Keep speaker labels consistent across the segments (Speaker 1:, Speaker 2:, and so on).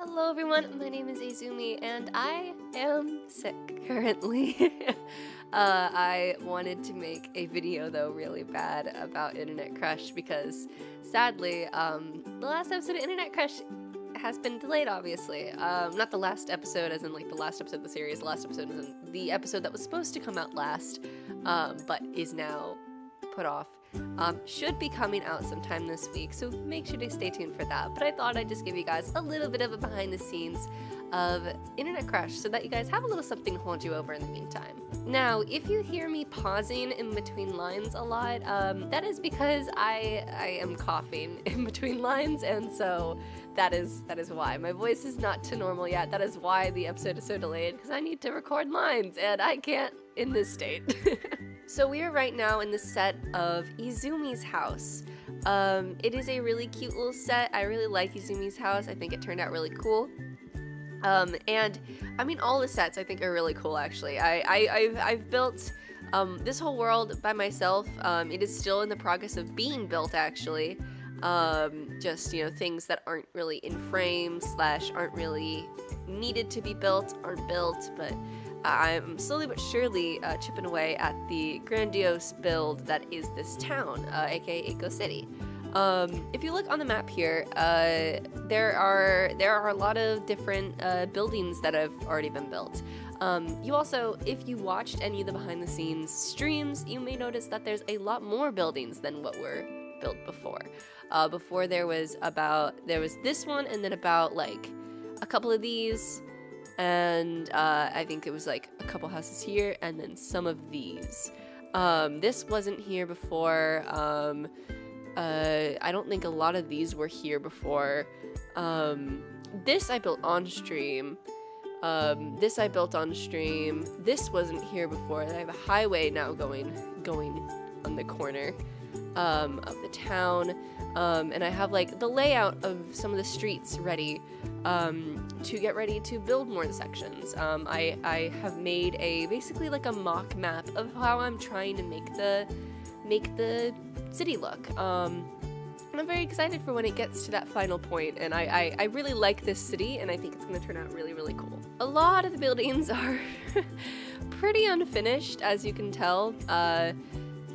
Speaker 1: Hello everyone, my name is Izumi and I am sick currently. uh, I wanted to make a video though really bad about Internet Crush because sadly um, the last episode of Internet Crush has been delayed obviously. Um, not the last episode as in like the last episode of the series, the last episode is the episode that was supposed to come out last um, but is now put off um, should be coming out sometime this week, so make sure to stay tuned for that. But I thought I'd just give you guys a little bit of a behind the scenes of Internet Crush so that you guys have a little something to hold you over in the meantime. Now, if you hear me pausing in between lines a lot, um, that is because I I am coughing in between lines, and so that is that is why my voice is not to normal yet. That is why the episode is so delayed because I need to record lines and I can't in this state. So we are right now in the set of Izumi's house. Um, it is a really cute little set. I really like Izumi's house. I think it turned out really cool. Um, and I mean, all the sets I think are really cool. Actually, I, I have I've built um, this whole world by myself. Um, it is still in the progress of being built. Actually, um, just you know things that aren't really in frame slash aren't really needed to be built aren't built, but I'm slowly but surely uh, chipping away at the grandiose build that is this town, uh, aka Eco City. Um, if you look on the map here, uh, there are there are a lot of different uh, buildings that have already been built. Um, you also, if you watched any of the behind the scenes streams, you may notice that there's a lot more buildings than what were built before. Uh, before there was about there was this one, and then about like a couple of these, and uh, I think it was like a couple houses here and then some of these. Um, this wasn't here before. Um, uh, I don't think a lot of these were here before. Um, this I built on stream. Um, this I built on stream. This wasn't here before. I have a highway now going going on the corner um, of the town. Um, and I have like the layout of some of the streets ready um, to get ready to build more sections. Um, I, I have made a basically like a mock map of how I'm trying to make the make the city look. Um, and I'm very excited for when it gets to that final point, and I, I, I really like this city, and I think it's going to turn out really, really cool. A lot of the buildings are pretty unfinished, as you can tell. Uh,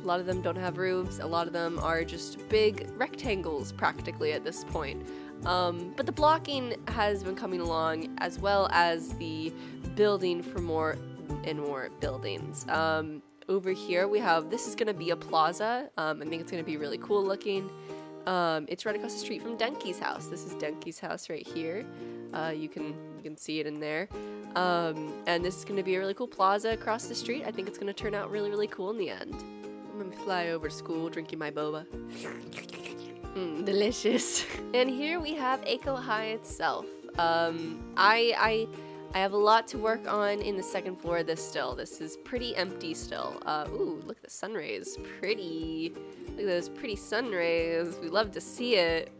Speaker 1: a lot of them don't have roofs. A lot of them are just big rectangles practically at this point. Um, but the blocking has been coming along as well as the building for more and more buildings. Um, over here we have, this is going to be a plaza. Um, I think it's going to be really cool looking. Um, it's right across the street from Denki's house. This is Denki's house right here. Uh, you can you can see it in there. Um, and this is going to be a really cool plaza across the street. I think it's going to turn out really, really cool in the end. I'm gonna fly over to school drinking my boba. Mm, delicious. and here we have Eco High itself. Um, I, I, I have a lot to work on in the second floor of this still. This is pretty empty still. Uh, ooh, look at the sun rays. Pretty. Look at those pretty sun rays. We love to see it.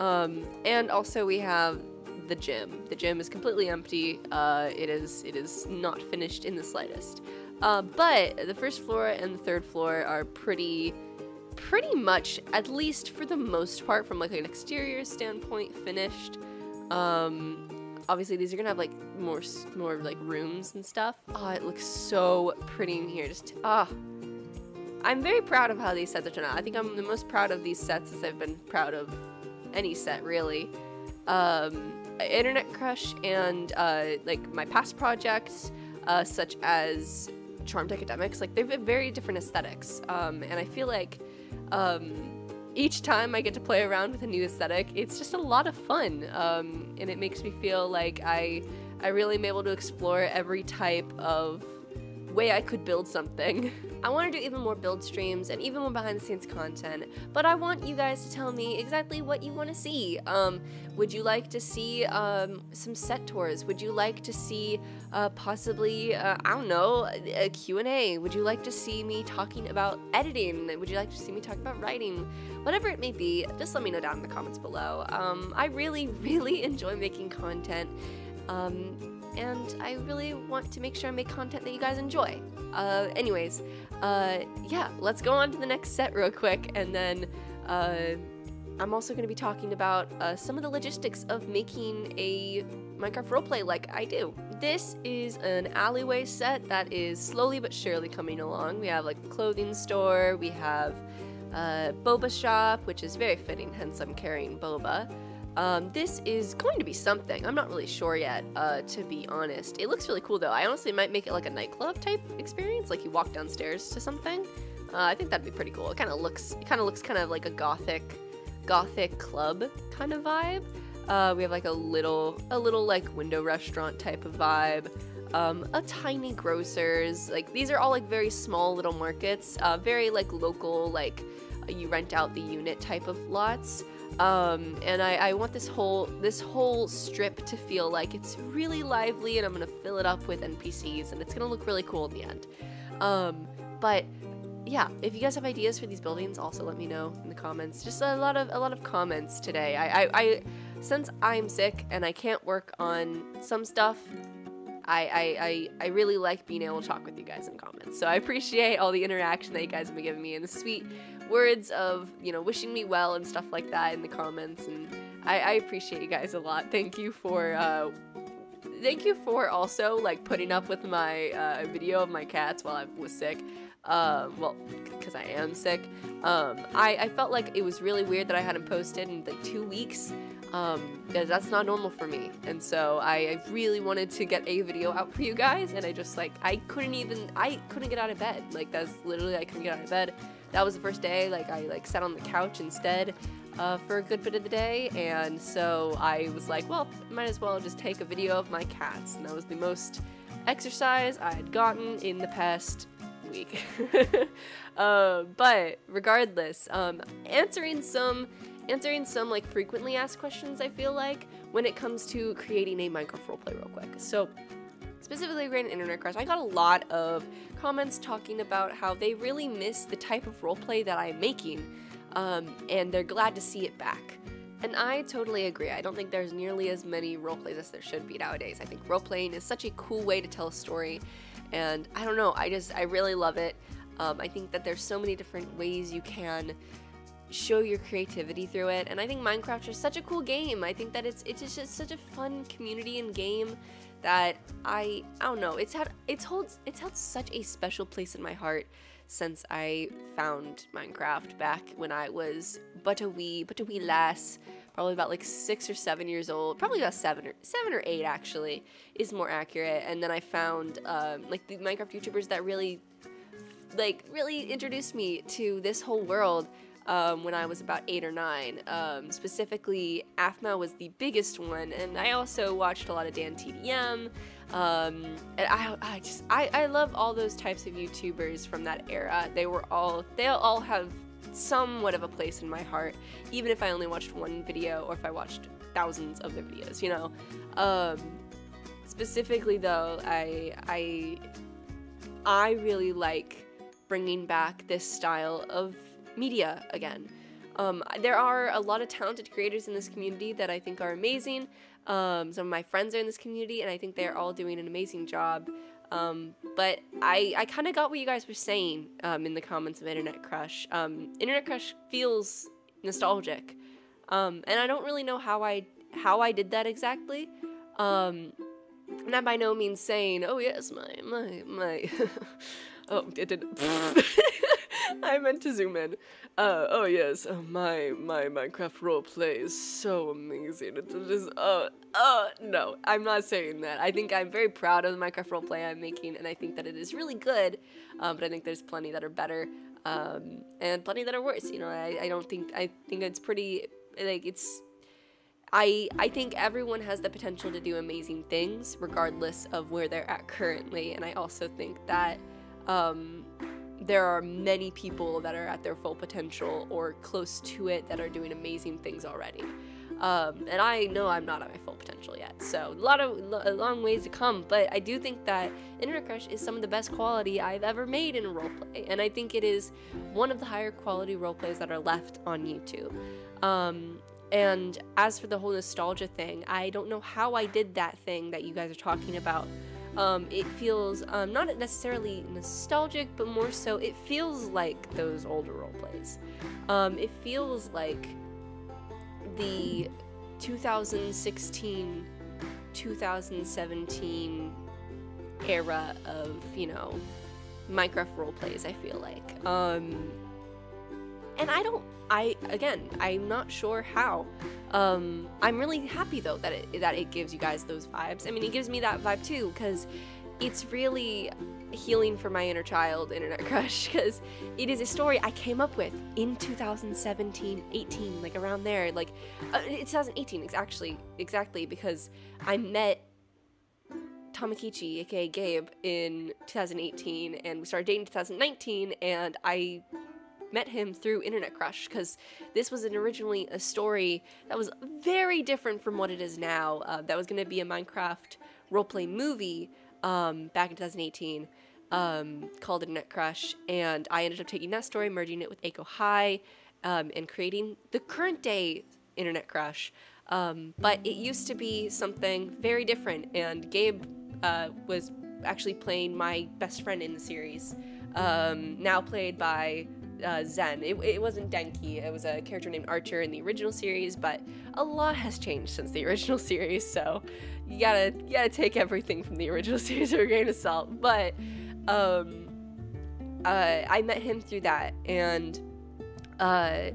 Speaker 1: Um, and also we have the gym. The gym is completely empty. Uh, it is it is not finished in the slightest. Uh, but the first floor and the third floor are pretty, pretty much, at least for the most part, from like an exterior standpoint, finished. Um, obviously these are gonna have like more, more like rooms and stuff. Oh, it looks so pretty in here. Just ah. I'm very proud of how these sets are turned out. I think I'm the most proud of these sets as I've been proud of any set really. Um, Internet Crush and uh, like my past projects, uh, such as Charmed Academics, like they have very different aesthetics. Um, and I feel like um, each time I get to play around with a new aesthetic, it's just a lot of fun. Um, and it makes me feel like I, I really am able to explore every type of way I could build something. I want to do even more build streams and even more behind the scenes content, but I want you guys to tell me exactly what you want to see. Um, would you like to see um, some set tours? Would you like to see uh, possibly, uh, I don't know, a Q&A? Would you like to see me talking about editing? Would you like to see me talk about writing? Whatever it may be, just let me know down in the comments below. Um, I really, really enjoy making content. Um, and I really want to make sure I make content that you guys enjoy. Uh, anyways, uh, yeah, let's go on to the next set real quick, and then, uh, I'm also going to be talking about uh, some of the logistics of making a Minecraft roleplay like I do. This is an alleyway set that is slowly but surely coming along. We have like a clothing store, we have a boba shop, which is very fitting, hence I'm carrying boba. Um, this is going to be something. I'm not really sure yet, uh, to be honest. It looks really cool though. I honestly might make it like a nightclub type experience, like you walk downstairs to something. Uh, I think that'd be pretty cool. It kind of looks, it kind of looks kind of like a gothic gothic club kind of vibe. Uh, we have like a little, a little like window restaurant type of vibe. Um, a tiny grocers. Like these are all like very small little markets. Uh, very like local, like you rent out the unit type of lots. Um, and I, I want this whole this whole strip to feel like it's really lively, and I'm gonna fill it up with NPCs, and it's gonna look really cool at the end. Um, but yeah, if you guys have ideas for these buildings, also let me know in the comments. Just a lot of a lot of comments today. I, I, I since I'm sick and I can't work on some stuff, I, I, I, I really like being able to talk with you guys in comments. So I appreciate all the interaction that you guys have been giving me and the sweet words of, you know, wishing me well and stuff like that in the comments. And I, I appreciate you guys a lot. Thank you for uh, thank you for also like putting up with my uh, video of my cats while I was sick um, well, because I am sick. Um, I, I felt like it was really weird that I hadn't posted in like two weeks, um, that's not normal for me. And so I, I really wanted to get a video out for you guys, and I just like, I couldn't even, I couldn't get out of bed. Like, that's literally, I couldn't get out of bed. That was the first day, like, I like sat on the couch instead. Uh, for a good bit of the day, and so I was like, well, might as well just take a video of my cats, and that was the most exercise I had gotten in the past week. uh, but regardless, um, answering some answering some like frequently asked questions I feel like when it comes to creating a Minecraft roleplay real quick. So specifically regarding Internet Crush, I got a lot of comments talking about how they really miss the type of roleplay that I'm making, um, and they're glad to see it back. And I totally agree. I don't think there's nearly as many roleplays as there should be nowadays. I think roleplaying is such a cool way to tell a story, and I don't know, I just, I really love it. Um, I think that there's so many different ways you can show your creativity through it. And I think Minecraft is such a cool game. I think that it's it's just such a fun community and game that I I don't know. It's had it's holds it's held such a special place in my heart since I found Minecraft back when I was but a wee but a wee lass probably about like six or seven years old, probably about seven or seven or eight actually is more accurate. And then I found um, like the Minecraft YouTubers that really, like, really introduced me to this whole world. Um, when I was about eight or nine. Um, specifically, Aphmau was the biggest one, and I also watched a lot of DanTDM. Um, and I, I just, I, I love all those types of YouTubers from that era. They were all, they all have somewhat of a place in my heart, even if I only watched one video or if I watched thousands of their videos, you know. Um, specifically, though, I I I really like bringing back this style of media again. Um, there are a lot of talented creators in this community that I think are amazing. Um, some of my friends are in this community, and I think they're all doing an amazing job. Um, but I, I kind of got what you guys were saying um, in the comments of Internet Crush. Um, Internet Crush feels nostalgic, um, and I don't really know how I how I did that exactly. And I'm by no means saying, oh yes, my my my. oh, it did. I meant to zoom in. Uh, oh yes, oh, my my Minecraft roleplay is so amazing. It's just uh uh no, I'm not saying that. I think I'm very proud of the Minecraft roleplay I'm making, and I think that it is really good. Um, but I think there's plenty that are better, um, and plenty that are worse. You know, I, I don't think I think it's pretty like it's I I think everyone has the potential to do amazing things regardless of where they're at currently and I also think that um, there are many people that are at their full potential or close to it that are doing amazing things already. Um, and I know I'm not at my full potential yet, so a lot of a long ways to come. But I do think that Internet Crush is some of the best quality I've ever made in a roleplay, and I think it is one of the higher quality roleplays that are left on YouTube. Um, and as for the whole nostalgia thing, I don't know how I did that thing that you guys are talking about um, it feels um, not necessarily nostalgic, but more so it feels like those older role plays. Um, it feels like the 2016 2017 era of, you know, Minecraft role plays, I feel like. Um and I don't I again, I'm not sure how. Um I'm really happy though that it that it gives you guys those vibes. I mean, it gives me that vibe too cuz it's really healing for my inner child internet crush because it is a story I came up with in 2017 18 like around there like uh, it's 2018 it's actually exactly because I met Tamakichi aka Gabe in 2018 and we started dating in 2019 and I met him through internet crush because this was an originally a story that was very different from what it is now uh, that was going to be a Minecraft roleplay movie um, back in 2018 um, called Internet Crush, and I ended up taking that story, merging it with Echo High, um, and creating the current day Internet Crush. Um, but it used to be something very different, and Gabe uh, was actually playing my best friend in the series, um, now played by uh, Zen. It, it, wasn't Denki, it was a character named Archer in the original series, but a lot has changed since the original series, so you gotta, you gotta take everything from the original series with a grain of salt. But um, uh, I met him through that, and uh,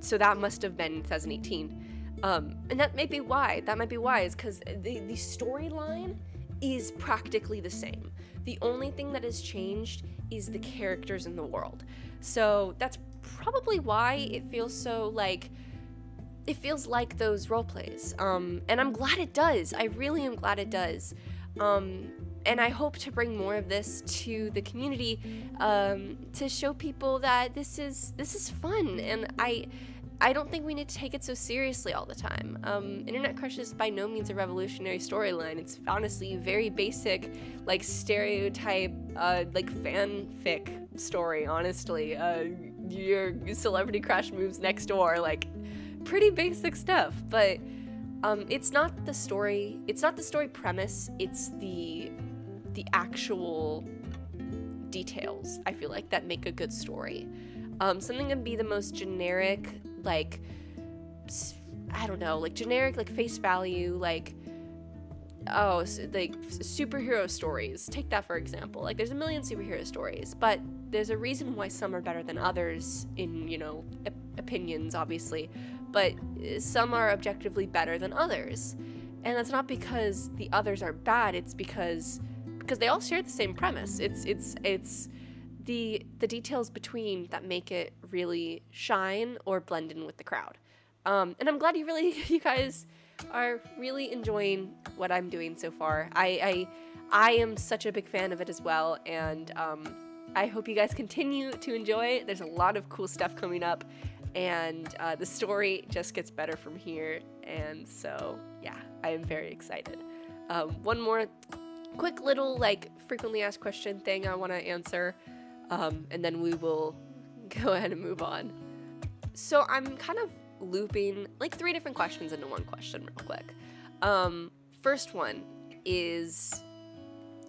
Speaker 1: so that must have been 2018. Um, and that may be why. That might be why, is because the, the storyline is practically the same. The only thing that has changed is the characters in the world. So that's probably why it feels so like it feels like those role plays. Um, and I'm glad it does. I really am glad it does. Um, and I hope to bring more of this to the community um, to show people that this is this is fun. And I I don't think we need to take it so seriously all the time. Um, Internet Crush is by no means a revolutionary storyline. It's honestly very basic, like stereotype, uh, like fanfic story. Honestly, uh, your celebrity crush moves next door, like pretty basic stuff. But um, it's not the story. It's not the story premise. It's the the actual details. I feel like that make a good story. Um, something can be the most generic like I don't know, like generic like face value like oh like superhero stories. Take that for example. Like there's a million superhero stories but there's a reason why some are better than others in you know op- opinions obviously. But uh, some are objectively better than others. And that's not because the others are bad it's because because they all share the same premise. It's it's it's the the details between that make it really shine or blend in with the crowd. Um, and I'm glad you really you guys are really enjoying what I'm doing so far. I I, I am such a big fan of it as well, and um, I hope you guys continue to enjoy it. There's a lot of cool stuff coming up, and uh, the story just gets better from here. And so yeah, I am very excited. Um, one more quick little like frequently asked question thing I want to answer um, and then we will go ahead and move on. So I'm kind of looping like three different questions into one question real quick. Um, first one is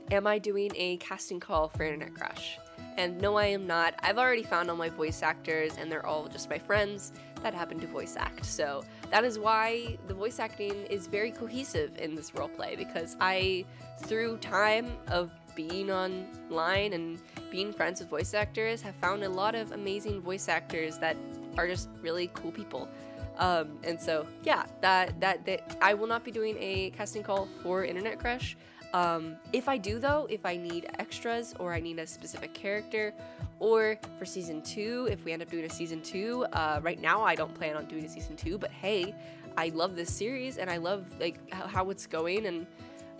Speaker 1: Am I doing a casting call for Internet Crush? And no, I am not. I've already found all my voice actors, and they're all just my friends that happen to voice act. So that is why the voice acting is very cohesive in this roleplay because I, through time of being online and being friends with voice actors, have found a lot of amazing voice actors that are just really cool people. Um, and so, yeah, that, that that I will not be doing a casting call for Internet Crush. Um, if I do, though, if I need extras or I need a specific character, or for season two, if we end up doing a season two, uh, right now I don't plan on doing a season two, but hey, I love this series and I love like how, how it's going and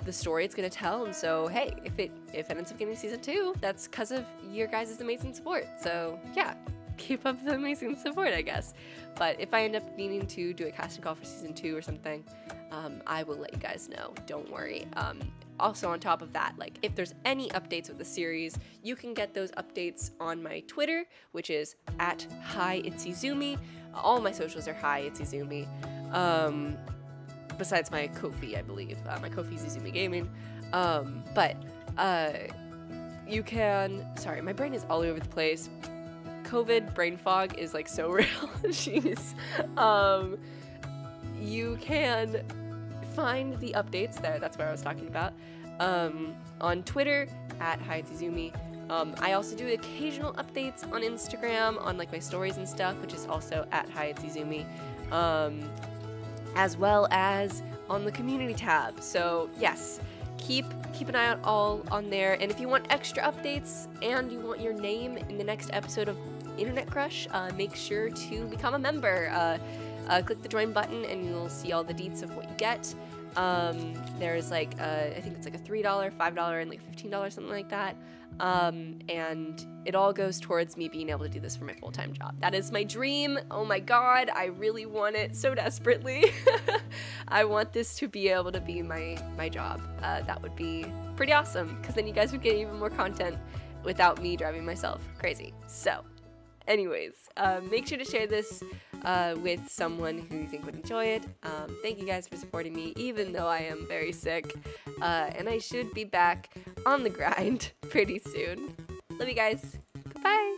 Speaker 1: the story it's going to tell. And so, hey, if it if it ends up getting season two, that's because of your guys' amazing support. So yeah, keep up the amazing support, I guess. But if I end up needing to do a casting call for season two or something, um, I will let you guys know. Don't worry. Um, also, on top of that, like if there's any updates with the series, you can get those updates on my Twitter, which is at hiitsizumi. All my socials are hiitsizumi. Um, besides my Ko-fi, I believe. Uh, my Ko-fi's Izumi Gaming. Um, but uh, you can. Sorry, my brain is all over the place. COVID brain fog is like so real. Jeez. Um, you can find the updates there. That's what I was talking about. Um, on Twitter at hiitsizumi. Um, I also do occasional updates on Instagram on like my stories and stuff, which is also at hiitsizumi, um, as well as on the community tab. So yes, keep keep an eye out all on there. And if you want extra updates and you want your name in the next episode of Internet Crush, uh, make sure to become a member. Uh, uh, click the join button and you'll see all the deets of what you get. Um, there's like, a, I think it's like a $3, $5, and like $15, something like that. Um, and it all goes towards me being able to do this for my full time job. That is my dream. Oh my god, I really want it so desperately. I want this to be able to be my my job. Uh, that would be pretty awesome because then you guys would get even more content without me driving myself crazy. So, anyways, um, make sure to share this uh, with someone who you think would enjoy it. Um, thank you guys for supporting me, even though I am very sick. Uh, and I should be back on the grind pretty soon. Love you guys. Goodbye.